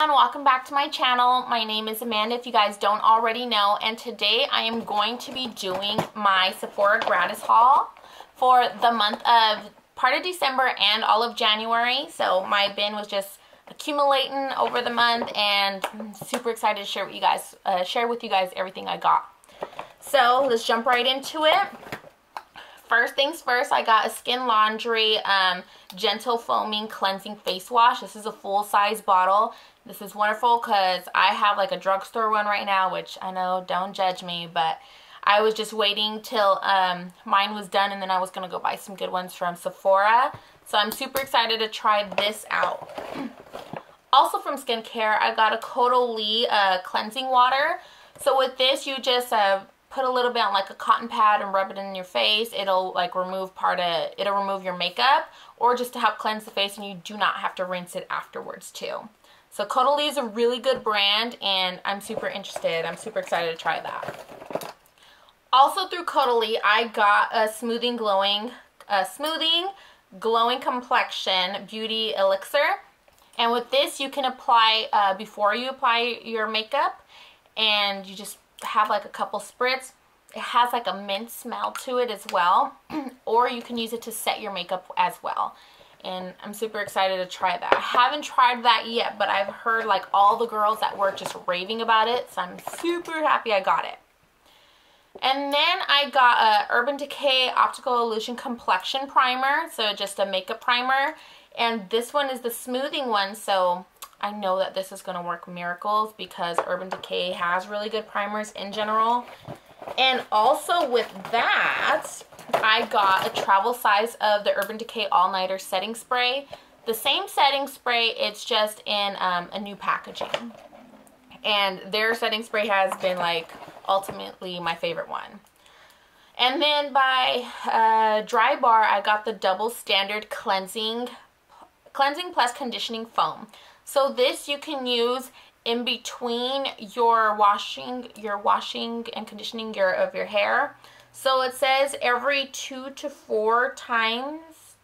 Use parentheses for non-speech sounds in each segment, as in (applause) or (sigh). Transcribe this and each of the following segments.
welcome back to my channel. My name is Amanda if you guys don't already know and today I am going to be doing my Sephora gratis haul for the month of part of December and all of January. So my bin was just accumulating over the month and I'm super excited to share with you guys uh, share with you guys everything I got. So let's jump right into it. First things first, I got a Skin Laundry um, Gentle Foaming Cleansing Face Wash. This is a full-size bottle. This is wonderful because I have like a drugstore one right now, which I know, don't judge me, but I was just waiting till um, mine was done and then I was going to go buy some good ones from Sephora. So I'm super excited to try this out. (clears throat) also from skincare, I got a Caudalie uh, cleansing water. So with this, you just uh, put a little bit on like a cotton pad and rub it in your face. It'll like remove part of, it'll remove your makeup or just to help cleanse the face and you do not have to rinse it afterwards too. So Caudalie is a really good brand and I'm super interested. I'm super excited to try that. Also through Caudalie, I got a smoothing glowing, a smoothing glowing complexion beauty elixir. And with this, you can apply uh, before you apply your makeup and you just have like a couple spritz. It has like a mint smell to it as well. (clears throat) or you can use it to set your makeup as well. And I'm super excited to try that. I haven't tried that yet, but I've heard like all the girls at work just raving about it. So I'm super happy I got it. And then I got a Urban Decay Optical Illusion Complexion Primer. So just a makeup primer. And this one is the smoothing one. So I know that this is going to work miracles because Urban Decay has really good primers in general. And also with that, I got a travel size of the Urban Decay All Nighter Setting Spray. The same setting spray, it's just in um, a new packaging. And their setting spray has been like ultimately my favorite one. And then by uh, Drybar, I got the Double Standard Cleansing, Cleansing Plus Conditioning Foam. So this you can use in between your washing, your washing and conditioning your of your hair. So it says every two to four times.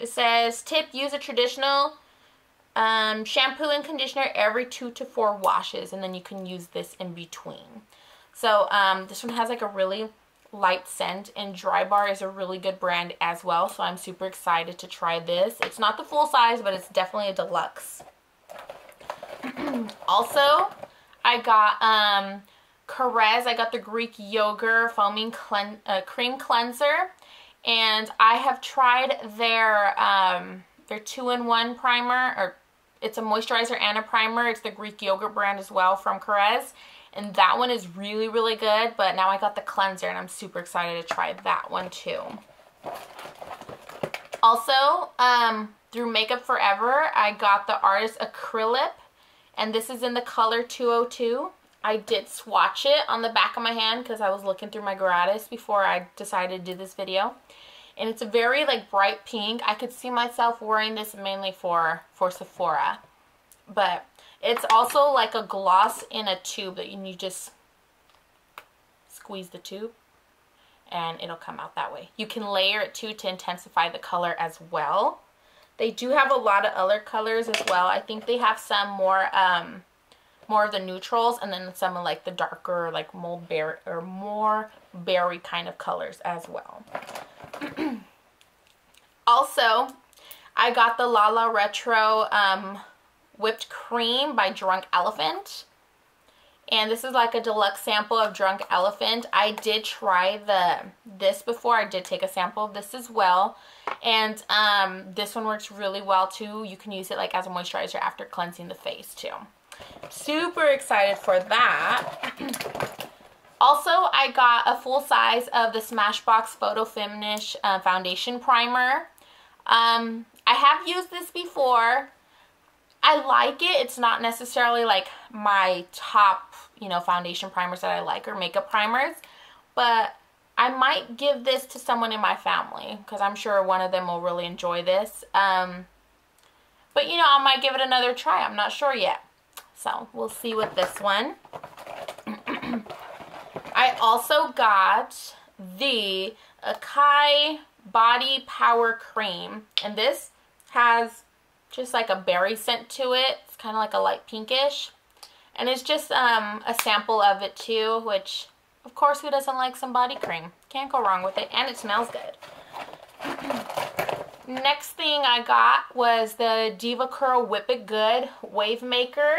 It says tip use a traditional um, shampoo and conditioner every two to four washes and then you can use this in between. So um, this one has like a really light scent and Drybar is a really good brand as well so I'm super excited to try this. It's not the full size but it's definitely a deluxe. (clears throat) also, I got um. I got the Greek yogurt foaming clean, uh, cream cleanser. And I have tried their, um, their two-in-one primer. or It's a moisturizer and a primer. It's the Greek yogurt brand as well from Korres. And that one is really, really good. But now I got the cleanser and I'm super excited to try that one too. Also, um, through Makeup Forever, I got the Artist Acrylip and this is in the color 202. I did swatch it on the back of my hand because I was looking through my gratis before I decided to do this video. And it's a very like bright pink. I could see myself wearing this mainly for, for Sephora. But it's also like a gloss in a tube that you, you just squeeze the tube and it'll come out that way. You can layer it too to intensify the color as well. They do have a lot of other colors as well. I think they have some more um, more of the neutrals and then some of like the darker like mulberry or more berry kind of colors as well. (clears throat) also, I got the Lala Retro um, Whipped Cream by Drunk Elephant. And this is like a deluxe sample of Drunk Elephant. I did try the this before. I did take a sample of this as well. And um, this one works really well too. You can use it like as a moisturizer after cleansing the face too. Super excited for that. (clears throat) also, I got a full size of the Smashbox Photo Finish uh, Foundation Primer. Um, I have used this before. I like it. It's not necessarily like my top, you know, foundation primers that I like or makeup primers. But I might give this to someone in my family because I'm sure one of them will really enjoy this. Um, but, you know, I might give it another try. I'm not sure yet. So, we'll see with this one. (clears throat) I also got the Acai Body Power Cream. And this has just like a berry scent to it. It's kind of like a light pinkish. And it's just um, a sample of it too, which of course who doesn't like some body cream? Can't go wrong with it and it smells good. (clears throat) Next thing I got was the DevaCurl Whip It Good Wave Maker.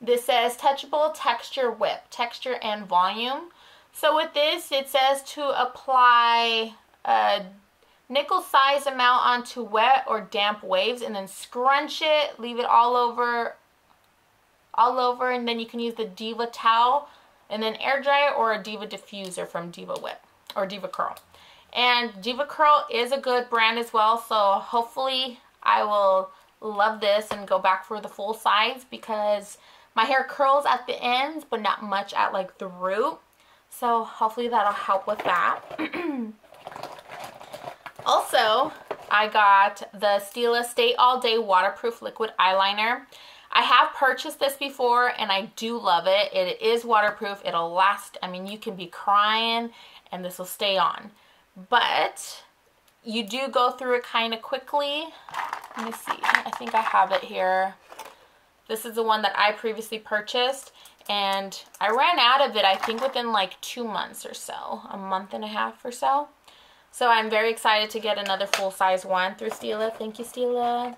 This says touchable texture whip, texture and volume. So with this, it says to apply a nickel size amount onto wet or damp waves and then scrunch it, leave it all over, all over, and then you can use the Diva towel and then air dry it or a Diva diffuser from Diva Whip or DevaCurl. And DevaCurl is a good brand as well, so hopefully I will love this and go back for the full size because my hair curls at the ends, but not much at like the root. So hopefully that'll help with that. (clears throat) also, I got the Stila Stay All Day Waterproof Liquid Eyeliner. I have purchased this before and I do love it. It is waterproof. It'll last. I mean, you can be crying and this will stay on but you do go through it kind of quickly. Let me see. I think I have it here. This is the one that I previously purchased and I ran out of it I think within like two months or so, a month and a half or so. So I'm very excited to get another full-size one through Stila. Thank you, Stila.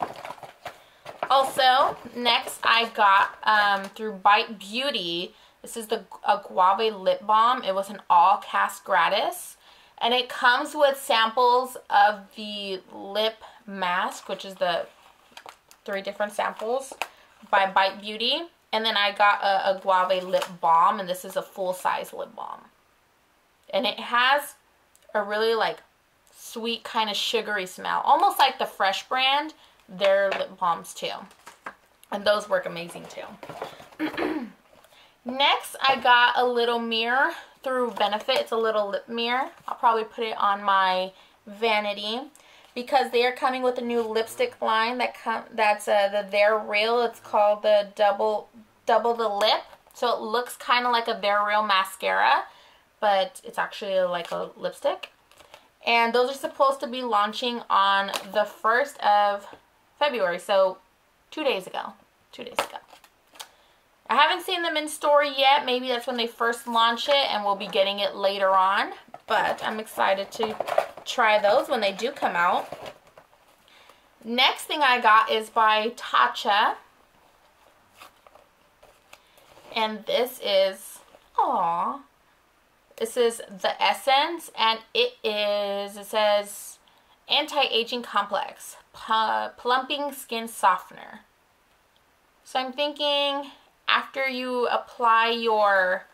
Also, next I got um, through Bite Beauty. This is the Agave Lip Balm. It was an all cast gratis. And it comes with samples of the lip mask, which is the three different samples by Bite Beauty. And then I got a, a Agave lip balm, and this is a full-size lip balm. And it has a really like sweet kind of sugary smell, almost like the Fresh brand, their lip balms too. And those work amazing too. (clears throat) Next, I got a little mirror through Benefit. It's a little lip mirror. I'll probably put it on my vanity because they are coming with a new lipstick line that com that's uh, the They're Real. It's called the Double Double the Lip. So it looks kind of like a They're Real mascara, but it's actually like a lipstick. And those are supposed to be launching on the 1st of February, so two days ago. Two days ago. I haven't seen them in store yet. Maybe that's when they first launch it and we'll be getting it later on. But I'm excited to try those when they do come out. Next thing I got is by Tatcha. And this is, aw, this is the Essence and it is, it says anti-aging complex, plumping skin softener. So I'm thinking after you apply your,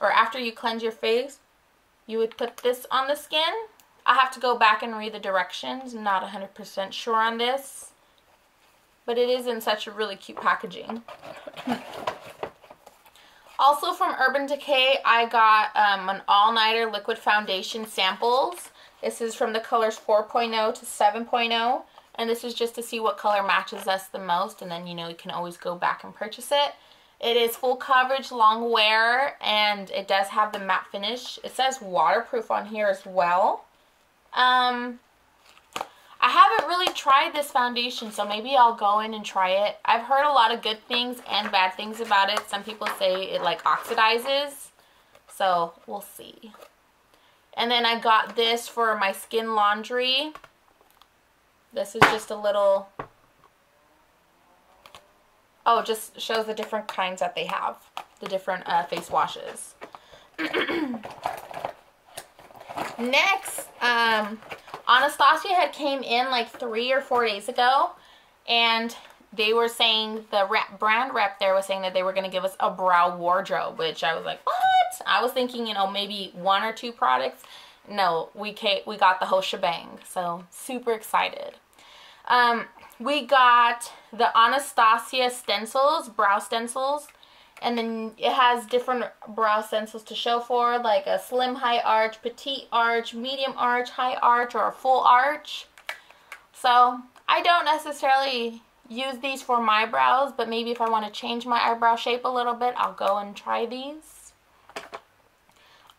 or after you cleanse your face, you would put this on the skin. I have to go back and read the directions. I'm not 100% sure on this. But it is in such a really cute packaging. Also from Urban Decay, I got um, an all-nighter liquid foundation samples. This is from the colors 4.0 to 7.0. And this is just to see what color matches us the most. And then, you know, you can always go back and purchase it. It is full coverage, long wear, and it does have the matte finish. It says waterproof on here as well. Um, I haven't really tried this foundation, so maybe I'll go in and try it. I've heard a lot of good things and bad things about it. Some people say it like oxidizes, so we'll see. And then I got this for my skin laundry. This is just a little, oh, just shows the different kinds that they have, the different uh, face washes. (clears throat) Next, um, Anastasia had came in like three or four days ago, and they were saying, the rep, brand rep there was saying that they were going to give us a brow wardrobe, which I was like, what? I was thinking, you know, maybe one or two products. No, we came, we got the whole shebang, so super excited. Um, we got the Anastasia stencils, brow stencils. And then it has different brow stencils to show for, like a slim high arch, petite arch, medium arch, high arch, or a full arch. So I don't necessarily use these for my brows, but maybe if I want to change my eyebrow shape a little bit, I'll go and try these.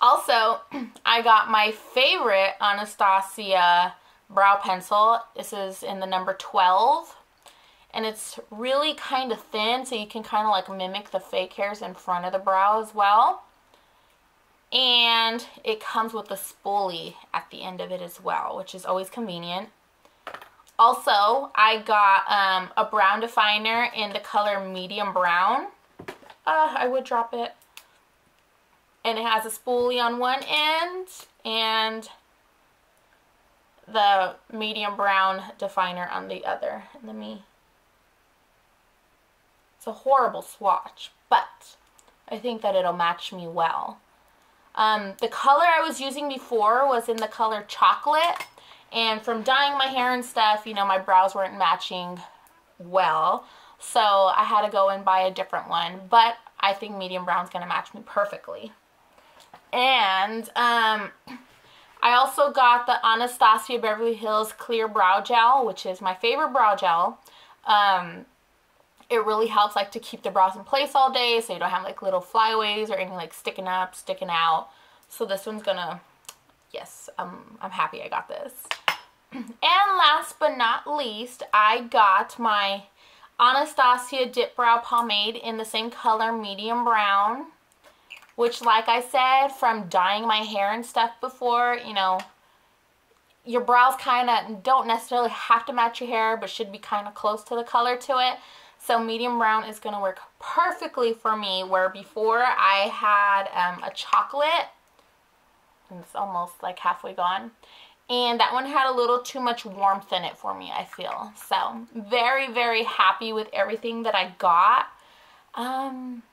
Also, (clears throat) I got my favorite Anastasia brow pencil. This is in the number 12. And it's really kind of thin, so you can kind of like mimic the fake hairs in front of the brow as well. And it comes with a spoolie at the end of it as well, which is always convenient. Also, I got um, a brow definer in the color medium brown. Uh, I would drop it. And it has a spoolie on one end and the medium brown definer on the other. Let me... It's a horrible swatch, but I think that it'll match me well. Um, the color I was using before was in the color chocolate. And from dyeing my hair and stuff, you know, my brows weren't matching well. So I had to go and buy a different one. But I think medium brown is going to match me perfectly. And um, I also got the Anastasia Beverly Hills Clear Brow Gel, which is my favorite brow gel. Um, it really helps like to keep the brows in place all day so you don't have like little flyaways or anything like sticking up, sticking out. So this one's gonna, yes, I'm, I'm happy I got this. (clears throat) And last but not least, I got my Anastasia Dip Brow Pomade in the same color, medium brown. Which, like I said, from dyeing my hair and stuff before, you know, your brows kind of don't necessarily have to match your hair, but should be kind of close to the color to it. So medium brown is going to work perfectly for me, where before I had um, a chocolate, and it's almost like halfway gone, and that one had a little too much warmth in it for me, I feel. So, very, very happy with everything that I got. Um,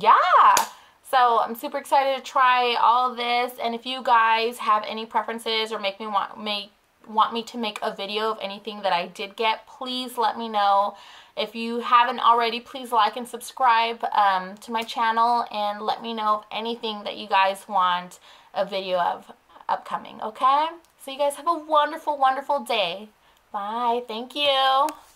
yeah. So, I'm super excited to try all this. And if you guys have any preferences or make me want, make, want me to make a video of anything that I did get, please let me know. If you haven't already, please like and subscribe um, to my channel and let me know of anything that you guys want a video of upcoming, okay? So you guys have a wonderful, wonderful day. Bye. Thank you.